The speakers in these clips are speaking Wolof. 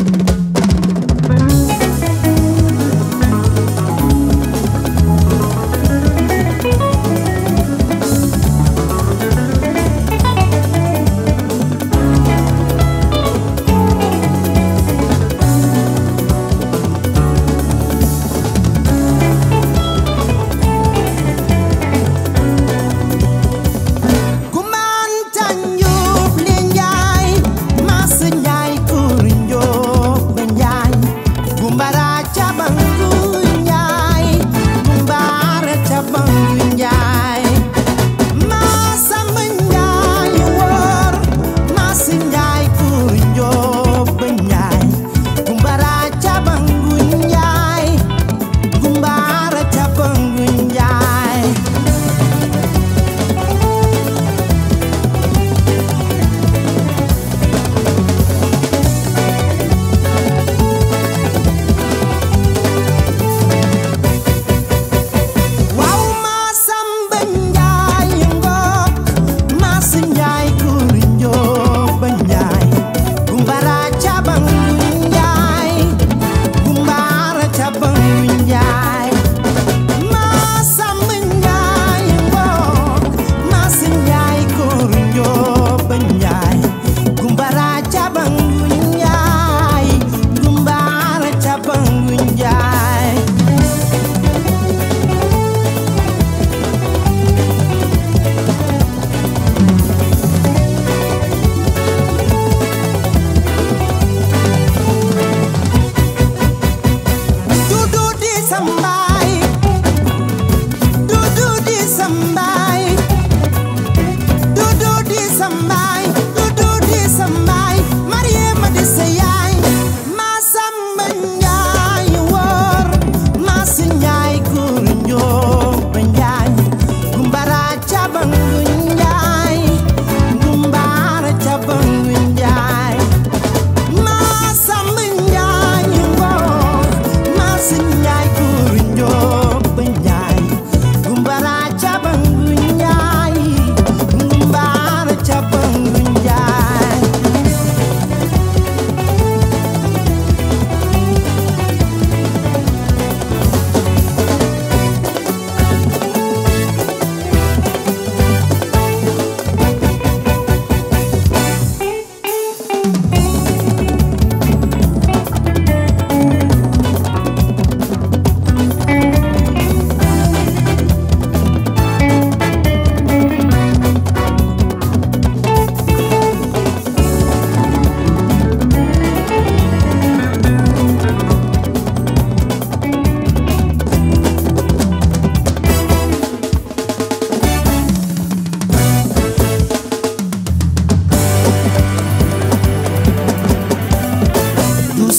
Thank you. somebody. Eh. Do do this somebody.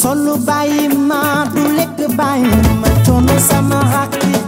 solu bàyyi ma du lekk bàyyi ma coono sama rakk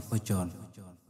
Papa John.